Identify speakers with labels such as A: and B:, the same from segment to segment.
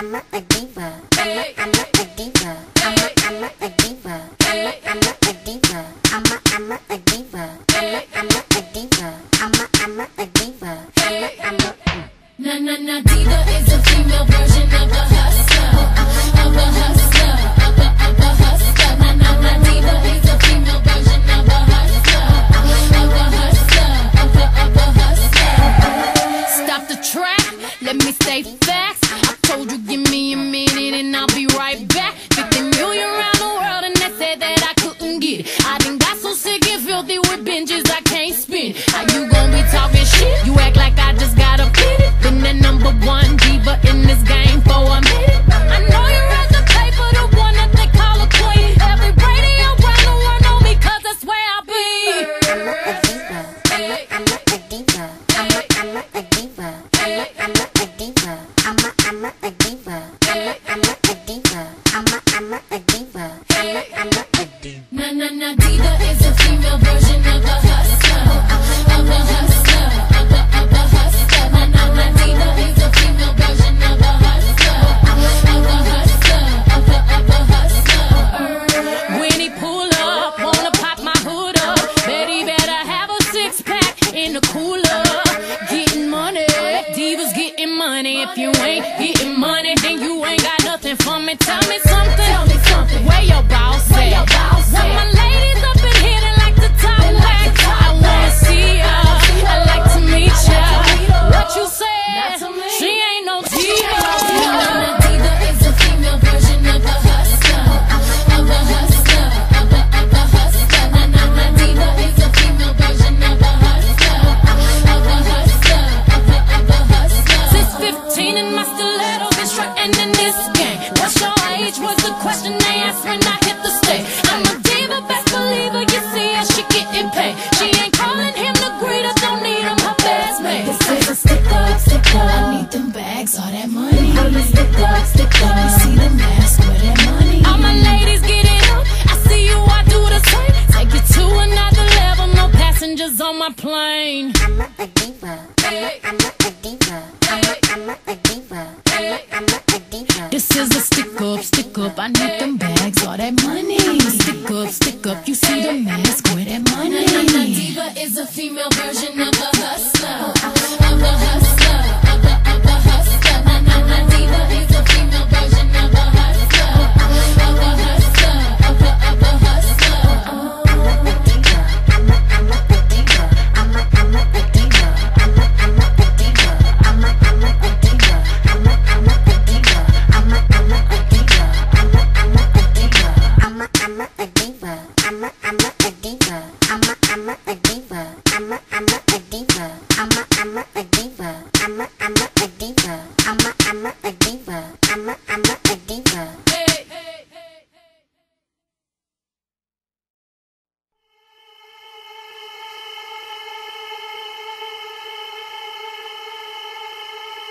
A: I'm a, diva. I'm a, I'm a, diva. I'm a, I'm a, diva. I'm a, I'm a, diva. I'm a, I'm a, diva. I'm a, I'm a, diva. I'm a, I'm a, a diva. I'm mm.
B: na diva is a female version of a hustler, of a hustler, of a of a hustler. Na na na diva is a female version of a hustler, of a hustler, of a of a hustler. Stop the track, let me stay facts. Told you give me a minute and I'll be right back. 50 million around the world and they said that I couldn't get it. I done got so sick and filthy with binges I can't spin. How you If you ain't getting money, then you ain't got nothing for me. Tell me
C: frontin' in this
B: Stick up, stick up. You see the mask, where that money? Na diva is a female version of a hustler,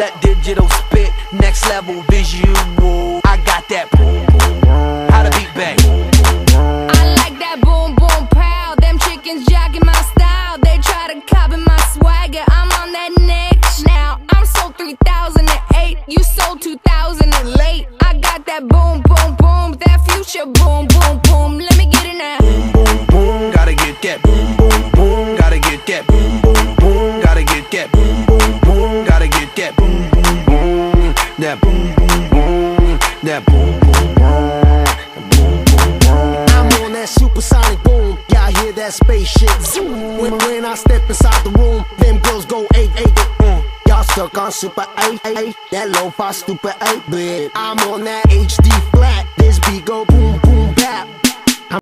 D: that digital spit, next level visual. I got that boom, boom. How to beat bang.
C: I like that boom boom pow. Them chickens jacking my style. They try to copy my swagger. I'm on that next now. I'm sold 3008. You sold 2000 and late. I got that boom boom boom. That future boom boom boom.
D: That
E: spaceship. When, when I step inside the room, them girls go eight eight. Mm. Y'all stuck on super eight eight. That lo-fi stupid eight bit. I'm on that HD flat. This beat go boom boom bap.